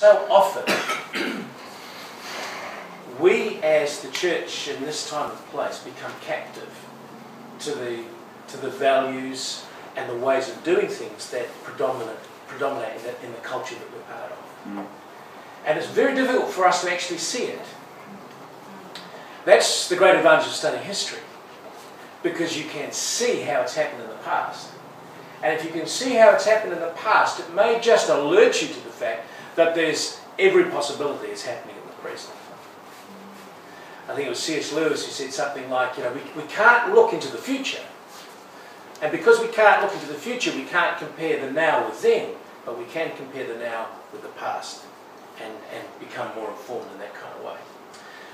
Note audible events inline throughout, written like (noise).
So often, we as the church in this time and place become captive to the, to the values and the ways of doing things that predominate, predominate in the, in the culture that we're part of. Mm. And it's very difficult for us to actually see it. That's the great advantage of studying history, because you can see how it's happened in the past. And if you can see how it's happened in the past, it may just alert you to the fact that there's every possibility it's happening in the present. I think it was C.S. Lewis who said something like, you know, we, we can't look into the future. And because we can't look into the future, we can't compare the now with then, but we can compare the now with the past and, and become more informed in that kind of way.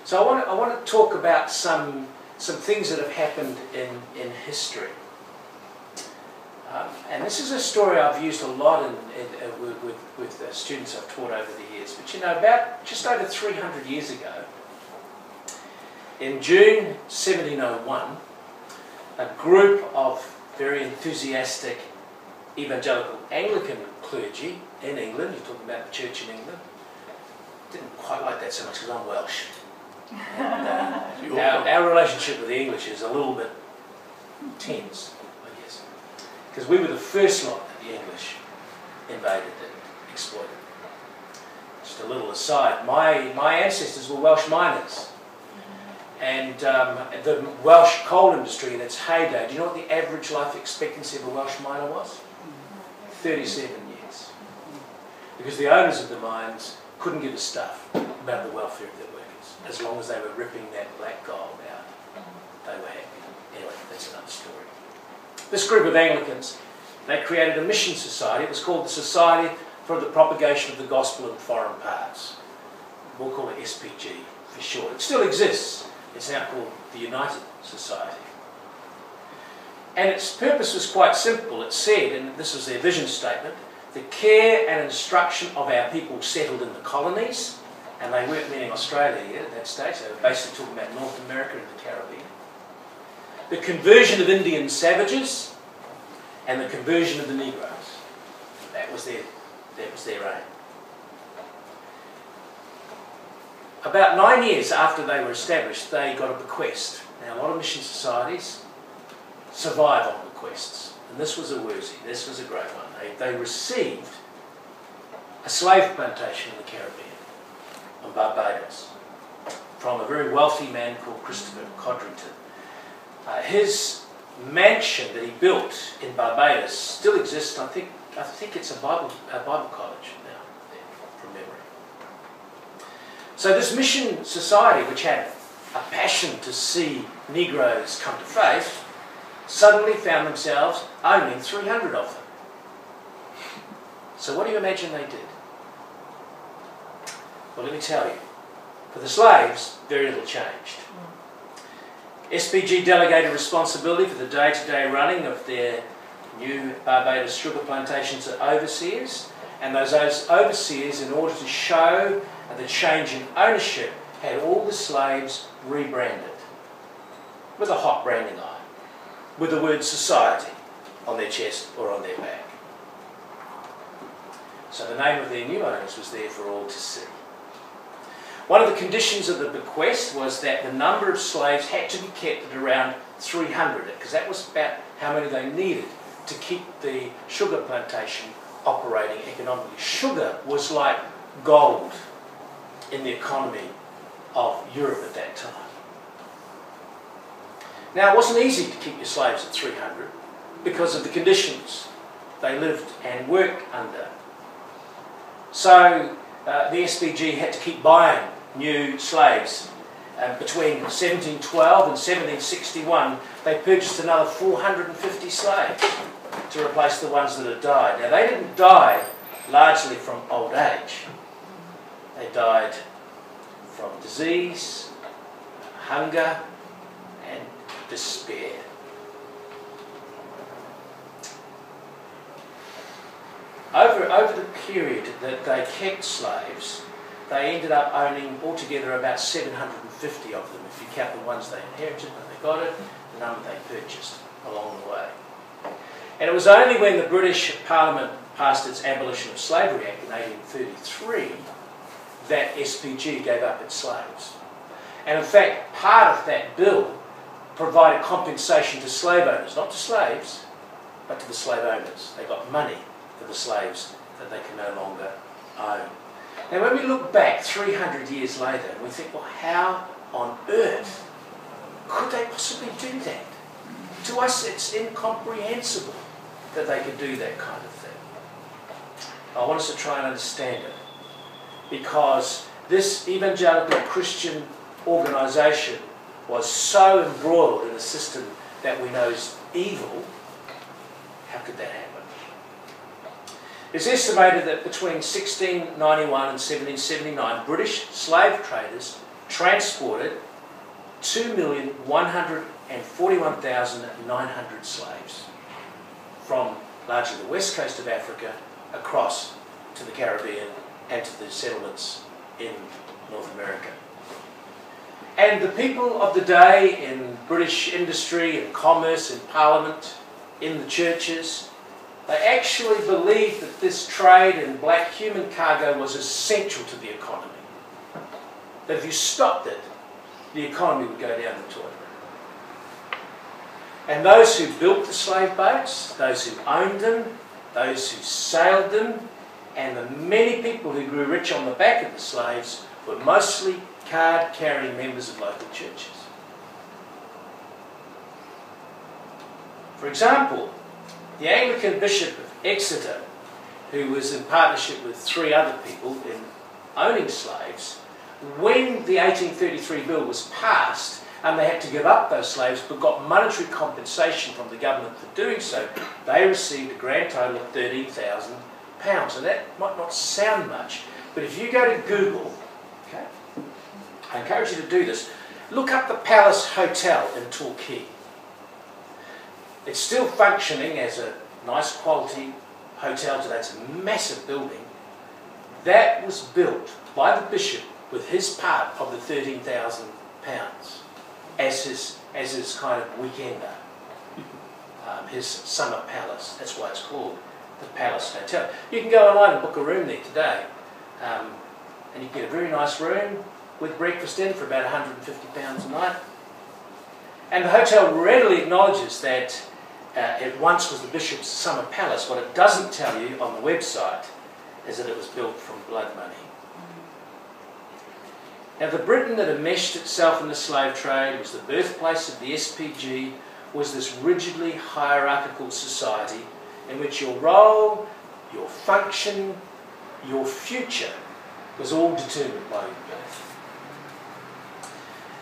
So I want to, I want to talk about some, some things that have happened in, in history. Um, and this is a story I've used a lot in, in, uh, with, with, with uh, students I've taught over the years. But you know, about just over 300 years ago, in June 1701, a group of very enthusiastic evangelical Anglican clergy in England, you're talking about the church in England, didn't quite like that so much because I'm Welsh. And, uh, (laughs) our, our relationship with the English is a little bit tense. Because we were the first lot that the English invaded and exploited. Just a little aside, my, my ancestors were Welsh miners. And um, the Welsh coal industry in its heyday, do you know what the average life expectancy of a Welsh miner was? 37 years. Because the owners of the mines couldn't give a stuff about the welfare of their workers. As long as they were ripping that black gold out, they were happy. Anyway, that's another story. This group of Anglicans, they created a mission society. It was called the Society for the Propagation of the Gospel in Foreign Parts. We'll call it SPG for short. It still exists. It's now called the United Society. And its purpose was quite simple. It said, and this was their vision statement, the care and instruction of our people settled in the colonies, and they weren't meaning Australia yet at that stage, they were basically talking about North America and the Caribbean. The conversion of Indian savages, and the conversion of the Negroes. That was their, that was their aim. About nine years after they were established, they got a bequest. Now, a lot of mission societies survive on bequests. And this was a worthy, this was a great one. They, they received a slave plantation in the Caribbean, on Barbados, from a very wealthy man called Christopher Codrington. Uh, his mansion that he built in Barbados still exists. I think I think it's a Bible a Bible college now, from memory. So this mission society, which had a passion to see Negroes come to faith, suddenly found themselves owning 300 of them. So what do you imagine they did? Well, let me tell you. For the slaves, very little changed. SPG delegated responsibility for the day-to-day -day running of their new Barbados sugar plantations to overseers, and those overseers, in order to show the change in ownership, had all the slaves rebranded with a hot branding iron with the word society on their chest or on their back. So the name of their new owners was there for all to see. One of the conditions of the bequest was that the number of slaves had to be kept at around 300, because that was about how many they needed to keep the sugar plantation operating economically. Sugar was like gold in the economy of Europe at that time. Now, it wasn't easy to keep your slaves at 300 because of the conditions they lived and worked under. So, uh, the SPG had to keep buying new slaves. Uh, between 1712 and 1761, they purchased another 450 slaves to replace the ones that had died. Now, they didn't die largely from old age. They died from disease, hunger, and despair. Over, over the period that they kept slaves, they ended up owning altogether about 750 of them, if you count the ones they inherited when they got it, the number they purchased along the way. And it was only when the British Parliament passed its Abolition of Slavery Act in 1833 that SPG gave up its slaves. And in fact, part of that bill provided compensation to slave owners, not to slaves, but to the slave owners. They got money for the slaves that they can no longer own. Now, when we look back 300 years later, we think, well, how on earth could they possibly do that? To us, it's incomprehensible that they could do that kind of thing. I want us to try and understand it because this evangelical Christian organisation was so embroiled in a system that we know is evil. How could that happen? It's estimated that between 1691 and 1779, British slave traders transported 2,141,900 slaves from largely the west coast of Africa across to the Caribbean and to the settlements in North America. And the people of the day in British industry and commerce, in Parliament, in the churches, they actually believed that this trade in black human cargo was essential to the economy. That if you stopped it, the economy would go down the toilet. And those who built the slave boats, those who owned them, those who sailed them, and the many people who grew rich on the back of the slaves were mostly card carrying members of local churches. For example, the Anglican Bishop of Exeter, who was in partnership with three other people in owning slaves, when the 1833 bill was passed and they had to give up those slaves but got monetary compensation from the government for doing so, they received a grand total of £13,000. And that might not sound much, but if you go to Google, okay, I encourage you to do this, look up the Palace Hotel in Torquay. It's still functioning as a nice quality hotel today. It's a massive building. That was built by the bishop with his part of the £13,000 as his, as his kind of weekender, um, his summer palace. That's why it's called the Palace Hotel. You can go online and book a room there today. Um, and you get a very nice room with breakfast in for about £150 a night. And the hotel readily acknowledges that uh, it once was the bishop's summer palace. What it doesn't tell you on the website is that it was built from blood money. Now, the Britain that enmeshed itself in the slave trade was the birthplace of the SPG, was this rigidly hierarchical society in which your role, your function, your future was all determined by your birth.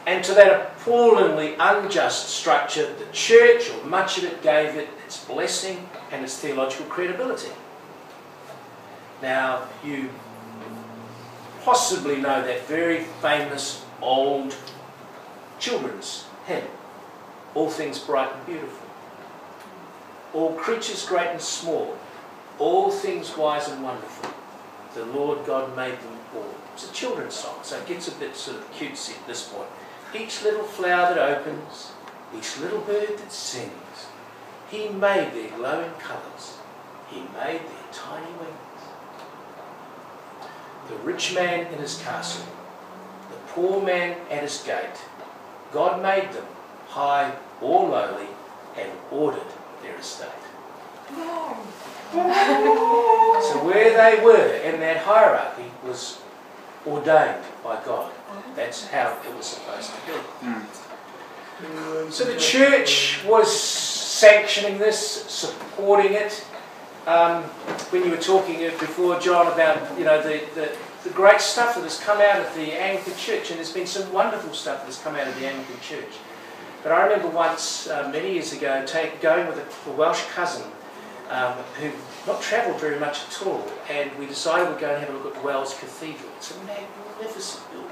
And to that appallingly unjust structure, the church, or much of it, gave it its blessing and its theological credibility. Now, you possibly know that very famous old children's hymn, All Things Bright and Beautiful. All creatures great and small, all things wise and wonderful, the Lord God made them all. It's a children's song, so it gets a bit sort of cutesy at this point. Each little flower that opens, each little bird that sings, He made their glowing colours, He made their tiny wings. The rich man in his castle, the poor man at his gate, God made them high or lowly and ordered their estate. so where they were in that hierarchy was ordained by God. That's how it was supposed to be. Mm. So the church was sanctioning this, supporting it. Um, when you were talking before, John, about you know the, the, the, great stuff that has come out of the Anglican Church, and there's been some wonderful stuff that has come out of the Anglican Church. But I remember once, uh, many years ago, take, going with a, a Welsh cousin um, who not travelled very much at all, and we decided we'd go and have a look at Wells Cathedral. It's a magnificent building.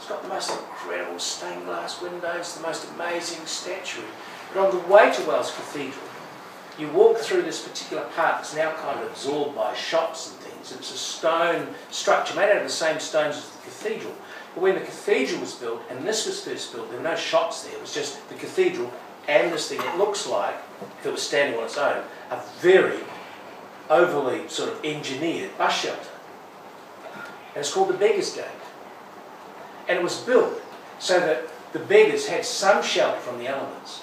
It's got the most incredible stained glass windows, the most amazing statuary. But on the way to Wells Cathedral, you walk through this particular part that's now kind of absorbed by shops and things. It's a stone structure made out of the same stones as the cathedral. But when the cathedral was built, and this was first built, there were no shops there. It was just the cathedral and this thing. It looks like, if it was standing on its own, a very overly sort of engineered bus shelter. And it's called the Beggar's Gate. And it was built so that the beggars had some shelter from the elements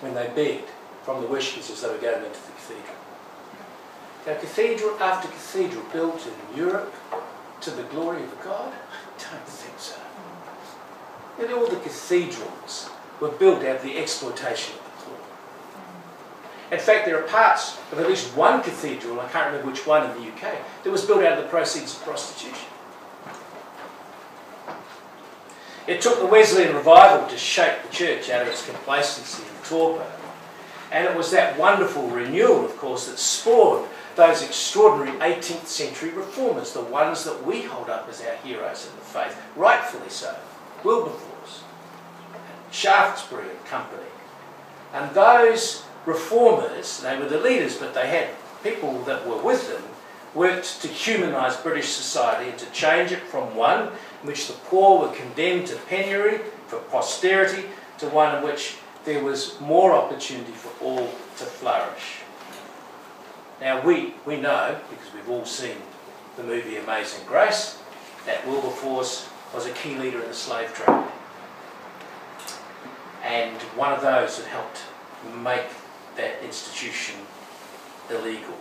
when they begged from the worshippers as they were going into the cathedral. Now, cathedral after cathedral built in Europe to the glory of God? (laughs) I don't think so. And all the cathedrals were built out of the exploitation of the poor. In fact, there are parts of at least one cathedral, I can't remember which one in the UK, that was built out of the proceeds of prostitution. It took the Wesleyan revival to shake the church out of its complacency and torpor. And it was that wonderful renewal, of course, that spawned those extraordinary 18th century reformers, the ones that we hold up as our heroes in the faith, rightfully so. Wilberforce, Shaftesbury and company. And those reformers, they were the leaders, but they had people that were with them, worked to humanise British society and to change it from one in which the poor were condemned to penury for posterity to one in which there was more opportunity for all to flourish. Now we, we know, because we've all seen the movie Amazing Grace, that Wilberforce was a key leader in the slave trade. And one of those that helped make that institution illegal.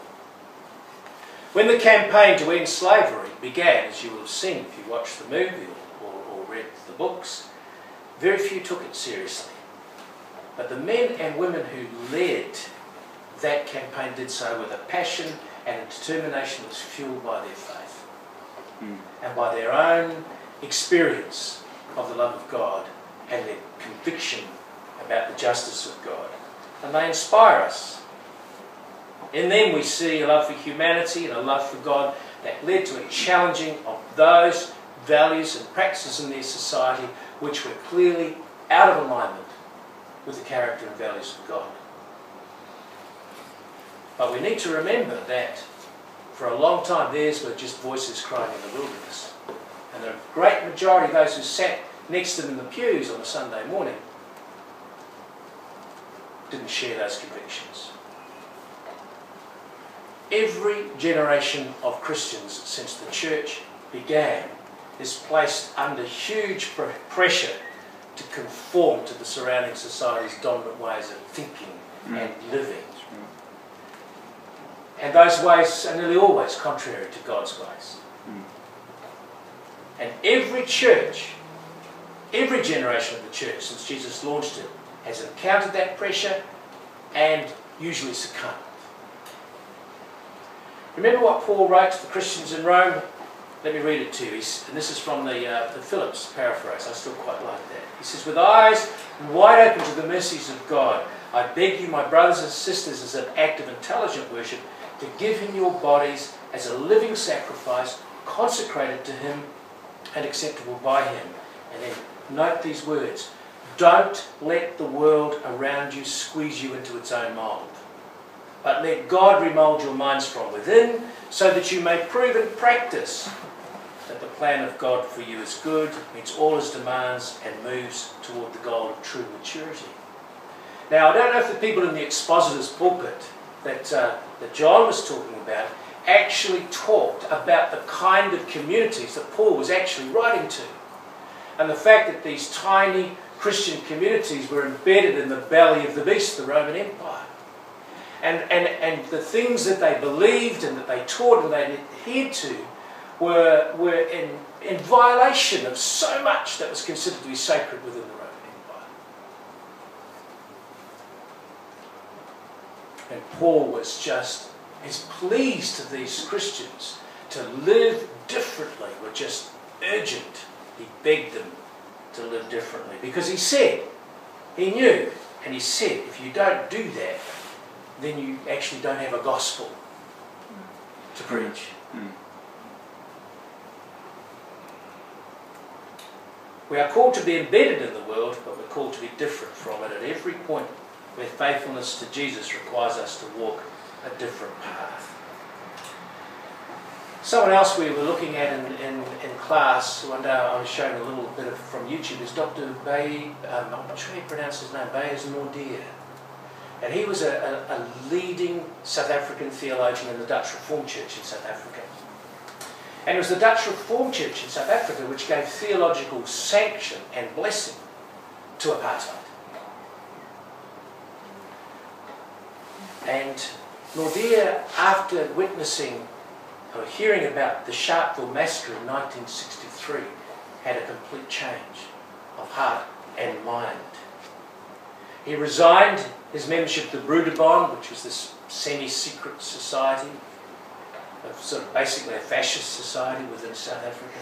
When the campaign to end slavery began, as you will have seen if you watched the movie or, or, or read the books, very few took it seriously. But the men and women who led that campaign did so with a passion and a determination that was fueled by their faith mm. and by their own experience of the love of God and their conviction about the justice of God. And they inspire us. In them we see a love for humanity and a love for God that led to a challenging of those values and practices in their society which were clearly out of alignment with the character and values of God. But we need to remember that for a long time theirs were just voices crying in the wilderness. And the great majority of those who sat next to them in the pews on a Sunday morning didn't share those convictions. Every generation of Christians since the church began is placed under huge pressure to conform to the surrounding society's dominant ways of thinking mm. and living. And those ways are nearly always contrary to God's ways. Mm. And every church, every generation of the church since Jesus launched it, has encountered that pressure and usually succumbed. Remember what Paul wrote to the Christians in Rome? Let me read it to you. He's, and this is from the, uh, the Phillips paraphrase. I still quite like that. He says, With eyes wide open to the mercies of God, I beg you, my brothers and sisters, as an act of intelligent worship, to give him your bodies as a living sacrifice, consecrated to him and acceptable by him. And then note these words. Don't let the world around you squeeze you into its own mould. But let God remould your minds from within so that you may prove in practice that the plan of God for you is good, meets all his demands, and moves toward the goal of true maturity. Now, I don't know if the people in the expositor's pulpit that, uh, that John was talking about actually talked about the kind of communities that Paul was actually writing to. And the fact that these tiny Christian communities were embedded in the belly of the beast, the Roman Empire. And, and, and the things that they believed and that they taught and they adhered to were, were in, in violation of so much that was considered to be sacred within the Roman Empire. And Paul was just as pleased to these Christians to live differently, were just urgent. He begged them to live differently because he said, he knew, and he said, if you don't do that, then you actually don't have a gospel to preach. Mm. We are called to be embedded in the world, but we're called to be different from it at every point where faithfulness to Jesus requires us to walk a different path. Someone else we were looking at in, in, in class, one day I was showing a little bit of from YouTube, is Dr. Bay, um, I'm not sure how you pronounce his name, Beyers Naudé. And he was a, a, a leading South African theologian in the Dutch Reformed Church in South Africa. And it was the Dutch Reformed Church in South Africa which gave theological sanction and blessing to apartheid. And Naudé, after witnessing or hearing about the Sharpeville massacre in 1963, had a complete change of heart and mind. He resigned his membership to the Broederbond, which was this semi-secret society, sort of basically a fascist society within South Africa.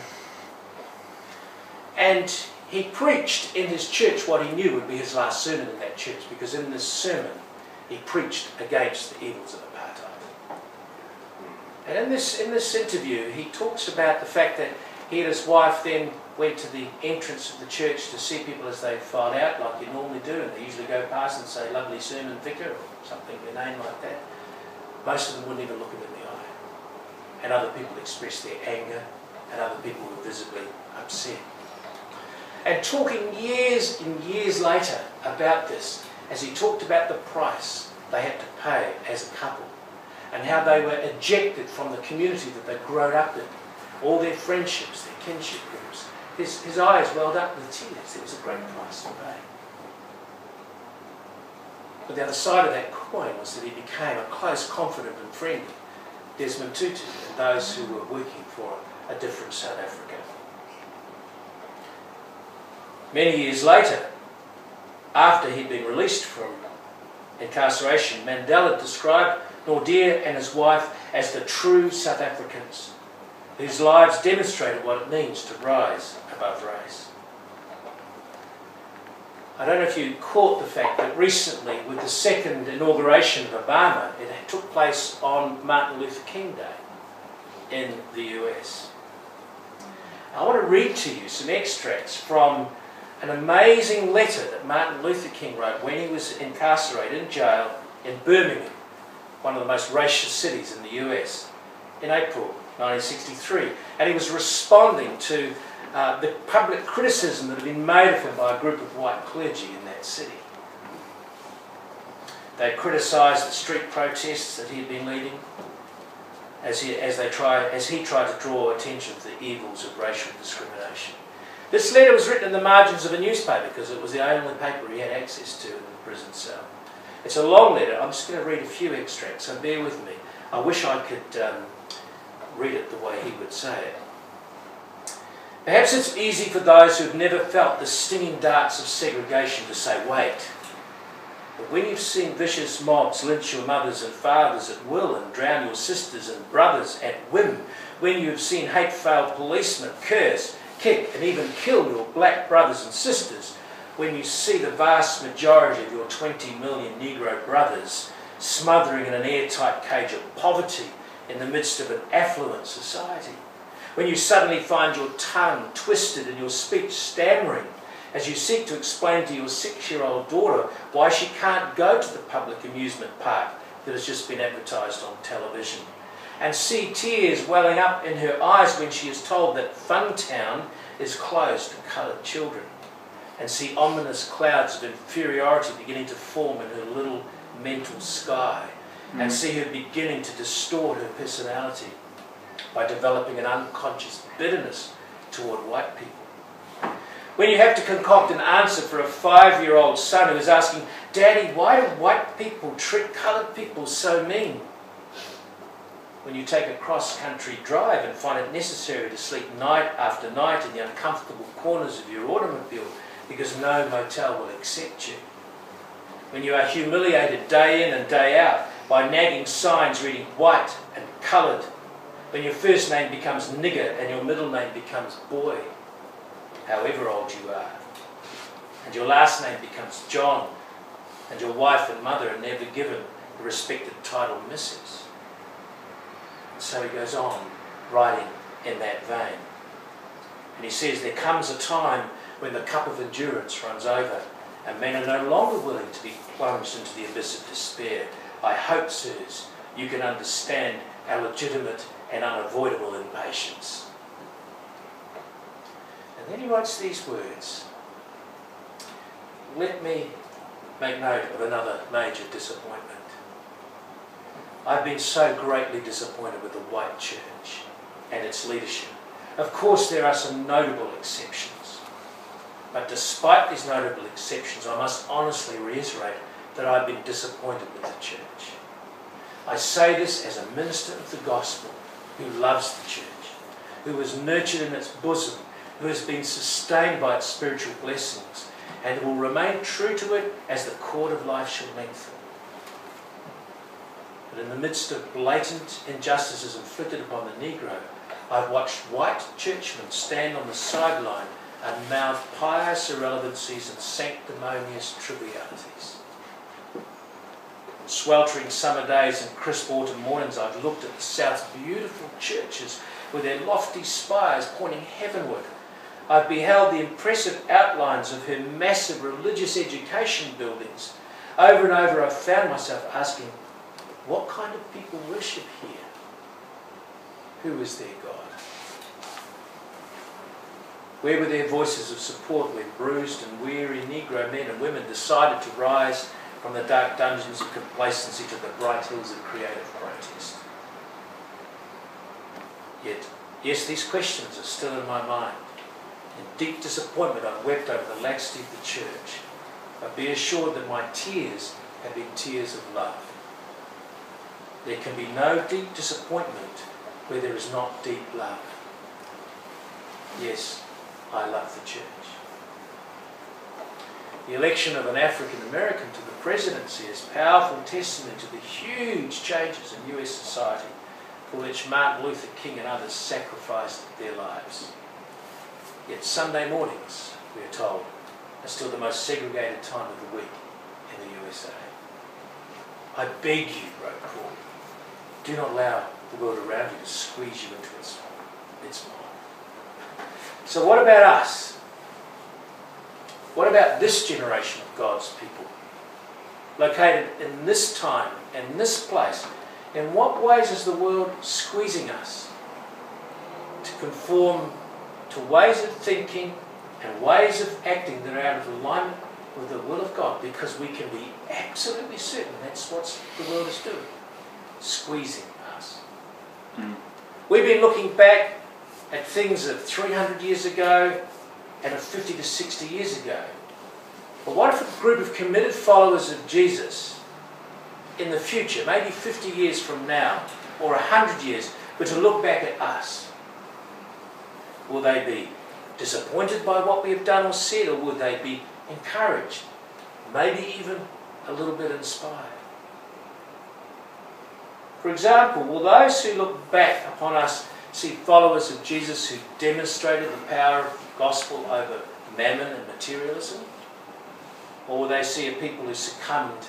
And he preached in his church what he knew would be his last sermon in that church, because in this sermon he preached against the evils of apartheid. And in this, in this interview, he talks about the fact that he and his wife then went to the entrance of the church to see people as they filed out, like you normally do, and they usually go past and say, lovely sermon, vicar, or something, their name like that. Most of them wouldn't even look him in the eye. And other people expressed their anger, and other people were visibly upset. And talking years and years later about this, as he talked about the price they had to pay as a couple, and how they were ejected from the community that they'd grown up in, all their friendships, their kinship his, his eyes welled up with tears. It was a great price to pay. But the other side of that coin was that he became a close confidant and friend of Desmond Tutu and those who were working for a different South Africa. Many years later, after he'd been released from incarceration, Mandela described Naudé and his wife as the true South Africans whose lives demonstrated what it means to rise above race. I don't know if you caught the fact that recently, with the second inauguration of Obama, it took place on Martin Luther King Day in the US. I want to read to you some extracts from an amazing letter that Martin Luther King wrote when he was incarcerated in jail in Birmingham, one of the most racist cities in the US, in April 1963. And he was responding to uh, the public criticism that had been made of him by a group of white clergy in that city. They criticised the street protests that he had been leading as he, as, they try, as he tried to draw attention to the evils of racial discrimination. This letter was written in the margins of a newspaper because it was the only paper he had access to in the prison cell. It's a long letter. I'm just going to read a few extracts, so bear with me. I wish I could um, read it the way he would say it. Perhaps it's easy for those who've never felt the stinging darts of segregation to say, wait. But when you've seen vicious mobs lynch your mothers and fathers at will and drown your sisters and brothers at whim, when you've seen hate-filled policemen curse, kick and even kill your black brothers and sisters, when you see the vast majority of your 20 million Negro brothers smothering in an airtight cage of poverty in the midst of an affluent society, when you suddenly find your tongue twisted and your speech stammering as you seek to explain to your six-year-old daughter why she can't go to the public amusement park that has just been advertised on television, and see tears welling up in her eyes when she is told that Funtown is closed to coloured children, and see ominous clouds of inferiority beginning to form in her little mental sky, mm. and see her beginning to distort her personality by developing an unconscious bitterness toward white people. When you have to concoct an answer for a five-year-old son who is asking, Daddy, why do white people treat coloured people so mean? When you take a cross-country drive and find it necessary to sleep night after night in the uncomfortable corners of your automobile because no motel will accept you. When you are humiliated day in and day out by nagging signs reading white and coloured when your first name becomes nigger and your middle name becomes boy, however old you are, and your last name becomes John, and your wife and mother are never given the respected title Mrs. And so he goes on, writing in that vein. And he says, There comes a time when the cup of endurance runs over, and men are no longer willing to be plunged into the abyss of despair. I hope, sirs, you can understand our legitimate and unavoidable impatience. And then he writes these words Let me make note of another major disappointment. I've been so greatly disappointed with the white church and its leadership. Of course, there are some notable exceptions. But despite these notable exceptions, I must honestly reiterate that I've been disappointed with the church. I say this as a minister of the gospel who loves the church, who was nurtured in its bosom, who has been sustained by its spiritual blessings, and will remain true to it as the cord of life shall lengthen. But in the midst of blatant injustices inflicted upon the Negro, I've watched white churchmen stand on the sideline and mouth pious irrelevancies and sanctimonious trivialities. Sweltering summer days and crisp autumn mornings, I've looked at the South's beautiful churches with their lofty spires pointing heavenward. I've beheld the impressive outlines of her massive religious education buildings. Over and over, I've found myself asking, what kind of people worship here? Who is their God? Where were their voices of support when bruised and weary Negro men and women decided to rise from the dark dungeons of complacency to the bright hills of creative protest? Yet, yes, these questions are still in my mind. In deep disappointment, I wept over the laxity of the church. But be assured that my tears have been tears of love. There can be no deep disappointment where there is not deep love. Yes, I love the church. The election of an African American to the presidency is powerful testimony to the huge changes in US society for which Martin Luther King and others sacrificed their lives. Yet Sunday mornings, we are told, are still the most segregated time of the week in the USA. I beg you, wrote Paul, do not allow the world around you to squeeze you into its, its mold. So what about us? What about this generation of God's people? Located in this time and this place, in what ways is the world squeezing us to conform to ways of thinking and ways of acting that are out of alignment with the will of God? Because we can be absolutely certain that's what the world is doing, squeezing us. Mm. We've been looking back at things of 300 years ago and of 50 to 60 years ago. But what if a group of committed followers of Jesus in the future, maybe 50 years from now, or 100 years, were to look back at us? Will they be disappointed by what we have done or said, or will they be encouraged, maybe even a little bit inspired? For example, will those who look back upon us see followers of Jesus who demonstrated the power of gospel over mammon and materialism? Or will they see a people who succumbed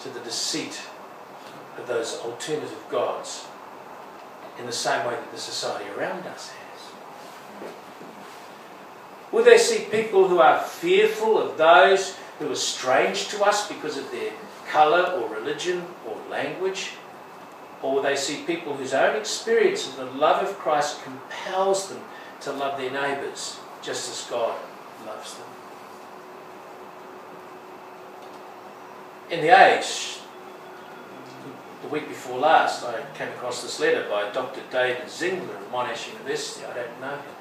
to the deceit of those alternative gods in the same way that the society around us has? Will they see people who are fearful of those who are strange to us because of their colour or religion or language? Or will they see people whose own experience of the love of Christ compels them to love their neighbours just as God loves them? In the age, the week before last, I came across this letter by Dr. David Zyngier of Monash University. I don't know him.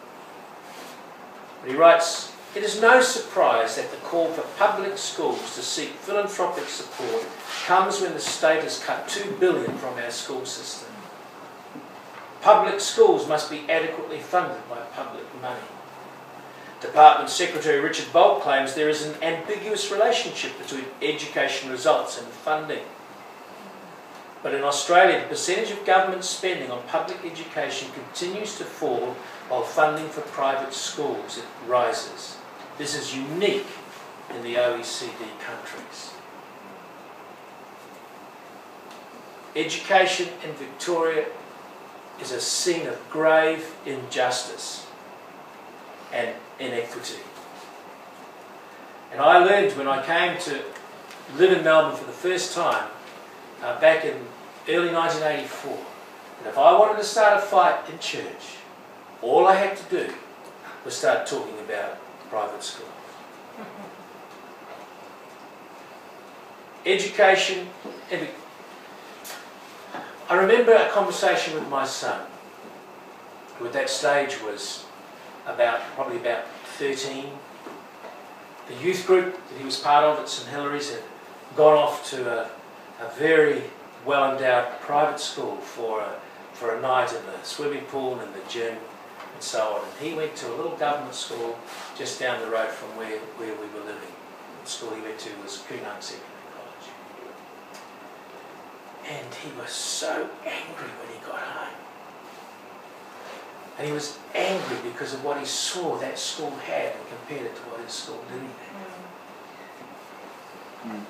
But he writes, it is no surprise that the call for public schools to seek philanthropic support comes when the state has cut two billion from our school system. Public schools must be adequately funded by public money. Department Secretary Richard Bolt claims there is an ambiguous relationship between education results and funding. But in Australia, the percentage of government spending on public education continues to fall while funding for private schools rises. This is unique in the OECD countries. Education in Victoria is a scene of grave injustice and inequity. And I learned when I came to live in Melbourne for the first time, uh, back in early 1984, that if I wanted to start a fight in church, all I had to do was start talking about private schools. education. I remember a conversation with my son, who at that stage was about probably about 13. The youth group that he was part of at St Hilary's had gone off to a, a very well endowed private school for a, for a night in the swimming pool and the gym and so on. And he went to a little government school just down the road from where, where we were living. The school he went to was Koonung Secondary College. And he was so angry when he got home. And he was angry because of what he saw that school had and compared it to what his school didn't have. Mm.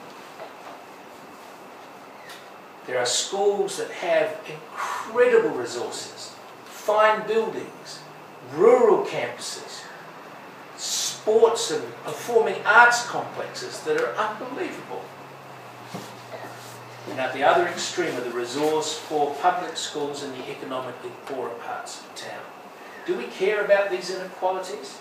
There are schools that have incredible resources, fine buildings, rural campuses, sports and performing arts complexes that are unbelievable. And at the other extreme are the resource for public schools in the economically poorer parts of town. Do we care about these inequalities?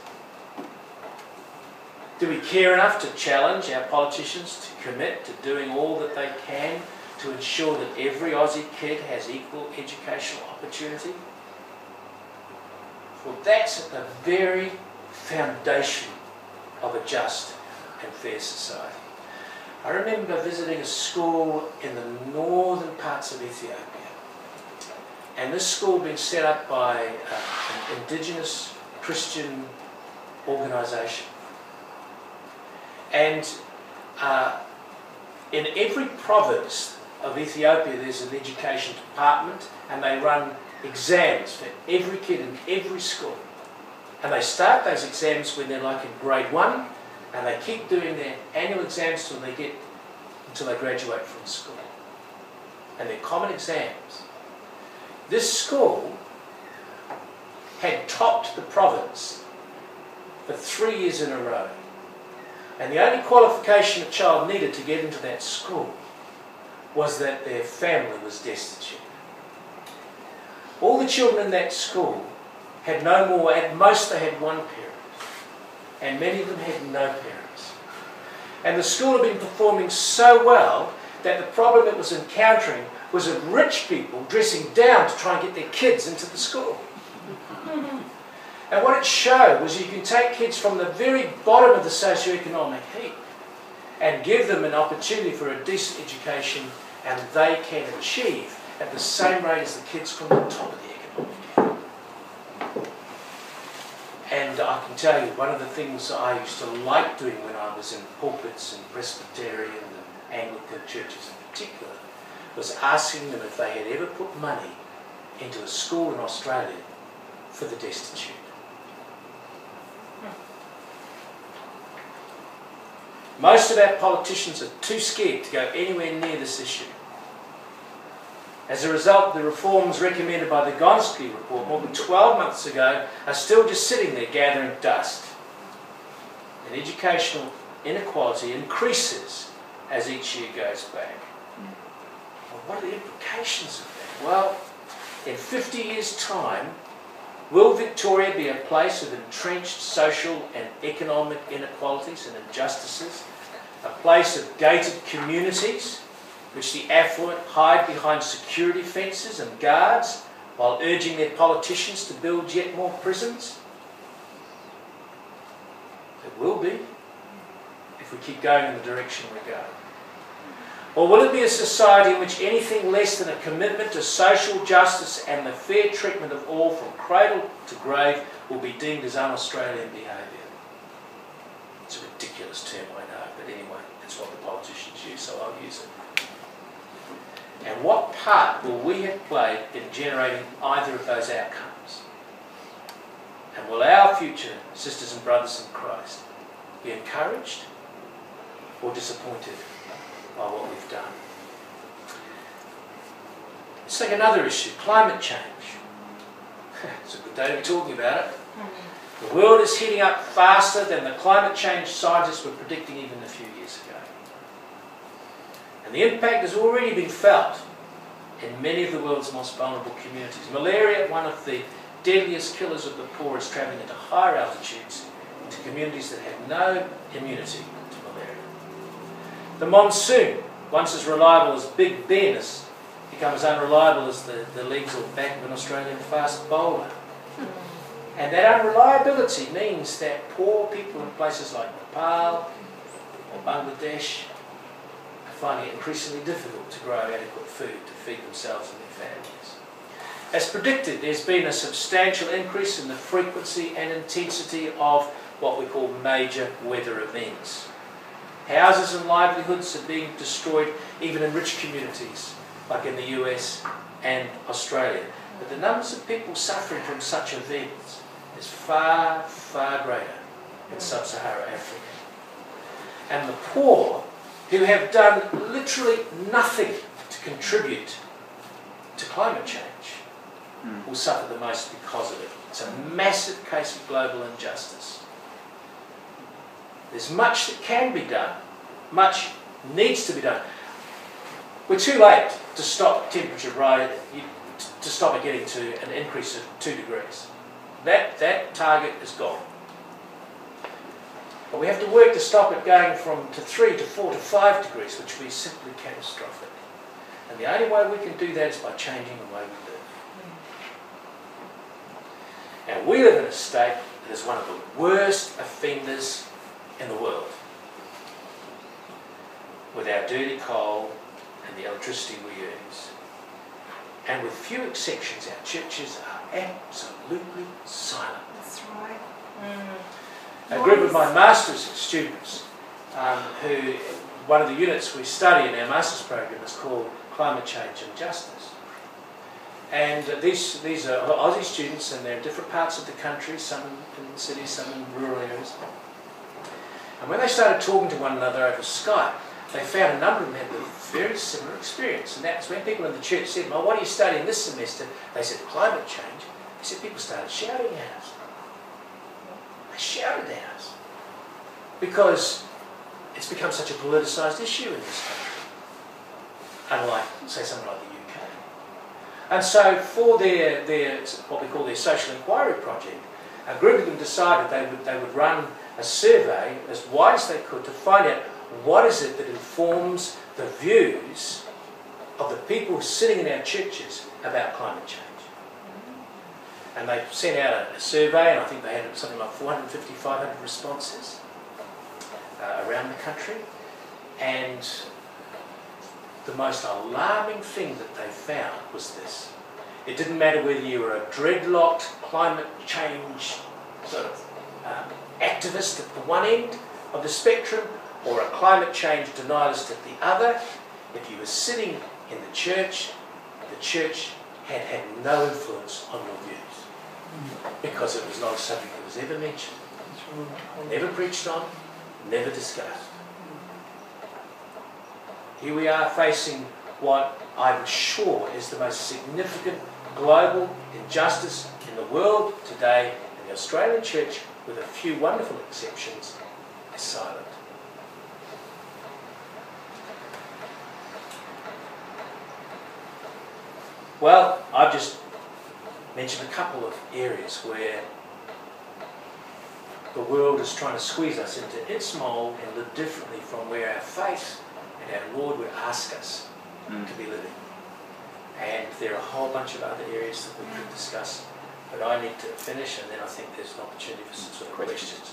Do we care enough to challenge our politicians to commit to doing all that they can to ensure that every Aussie kid has equal educational opportunity? Well, that's at the very foundation of a just and fair society. I remember visiting a school in the northern parts of Ethiopia. And this school being set up by uh, an indigenous Christian organisation. And uh, in every province of Ethiopia there's an education department and they run exams for every kid in every school. And they start those exams when they're like in grade one, and they keep doing their annual exams until they get until they graduate from school. And they're common exams. This school had topped the province for three years in a row. And the only qualification a child needed to get into that school was that their family was destitute. All the children in that school had no more, at most they had one parent, and many of them had no parents. And the school had been performing so well that the problem it was encountering was of rich people dressing down to try and get their kids into the school. and what it showed was you can take kids from the very bottom of the socioeconomic heap and give them an opportunity for a decent education and they can achieve at the same rate as the kids from the top of the economic heap. And I can tell you, one of the things I used to like doing when I was in pulpits and Presbyterian and Anglican churches in particular, was asking them if they had ever put money into a school in Australia for the destitute. Most of our politicians are too scared to go anywhere near this issue. As a result, the reforms recommended by the Gonski report more than 12 months ago are still just sitting there gathering dust. And educational inequality increases as each year goes back. What are the implications of that? Well, in 50 years' time, will Victoria be a place of entrenched social and economic inequalities and injustices? A place of gated communities which the affluent hide behind security fences and guards while urging their politicians to build yet more prisons? It will be if we keep going in the direction we're going. Or will it be a society in which anything less than a commitment to social justice and the fair treatment of all from cradle to grave will be deemed as un-Australian behaviour? It's a ridiculous term, I know, but anyway, it's what the politicians use, so I'll use it. And what part will we have played in generating either of those outcomes? And will our future sisters and brothers in Christ be encouraged or disappointed by what we've done? Let's take another issue, climate change. (laughs) it's a good day to be talking about it. The world is heating up faster than the climate change scientists were predicting even a few years ago. And the impact has already been felt in many of the world's most vulnerable communities. Malaria, one of the deadliest killers of the poor, is travelling into higher altitudes into communities that have no immunity to. The monsoon once as reliable as Big Ben has become as unreliable as the, the legs or back of an Australian fast bowler. Hmm. And that unreliability means that poor people in places like Nepal or Bangladesh are finding it increasingly difficult to grow adequate food to feed themselves and their families. As predicted, there's been a substantial increase in the frequency and intensity of what we call major weather events. Houses and livelihoods are being destroyed even in rich communities like in the US and Australia. But the numbers of people suffering from such events is far, far greater in sub-Saharan Africa. And the poor, who have done literally nothing to contribute to climate change, mm. will suffer the most because of it. It's a massive case of global injustice. There's much that can be done, much needs to be done. We're too late to stop temperature rise, to stop it getting to an increase of two degrees. That, that target is gone. But we have to work to stop it going from to three to four to five degrees, which would be simply catastrophic. And the only way we can do that is by changing the way we live. And we live in a state that is one of the worst offenders in the world. With our dirty coal and the electricity we use. And with few exceptions, our churches are absolutely silent. That's right. Mm. A group of my master's students, um, who one of the units we study in our master's program is called Climate Change and Justice. And these, these are Aussie students and they're in different parts of the country, some in, in cities, some in rural areas. And when they started talking to one another over Skype, they found a number of them had a very similar experience. And that's when people in the church said, well, what are you studying this semester? They said, climate change. They said, people started shouting at us. They shouted at us. Because it's become such a politicised issue in this country. Unlike, say, somewhere like the UK. And so for their, their, what we call their social inquiry project, a group of them decided they would, they would run a survey as wide as they could to find out what is it that informs the views of the people sitting in our churches about climate change. And they sent out a, survey, and I think they had something like 450, 500 responses uh, around the country. And the most alarming thing that they found was this. It didn't matter whether you were a dreadlocked climate change sort of um, activist at the one end of the spectrum or a climate change denialist at the other, if you were sitting in the church, the church had had no influence on your views because it was not a subject that was ever mentioned, never preached on, never discussed. Here we are facing what I'm sure is the most significant global injustice in the world today, and the Australian church, with a few wonderful exceptions, is silent. Well, I've just mentioned a couple of areas where the world is trying to squeeze us into its mould and live differently from where our faith and our Lord would ask us mm. to be living. And there are a whole bunch of other areas that we could discuss, but I need to finish and then I think there's an opportunity for some sort of questions.